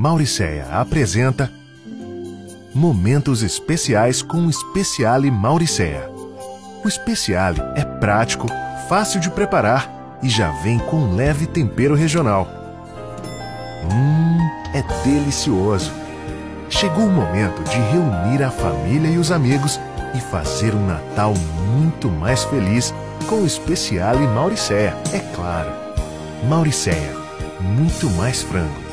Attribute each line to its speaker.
Speaker 1: Mauricéia apresenta Momentos Especiais com o Speciale Mauricéia. O Speciale é prático, fácil de preparar e já vem com um leve tempero regional. Hum, é delicioso! Chegou o momento de reunir a família e os amigos e fazer um Natal muito mais feliz com o Speciale Mauricéia, é claro. Mauricéia, muito mais frango.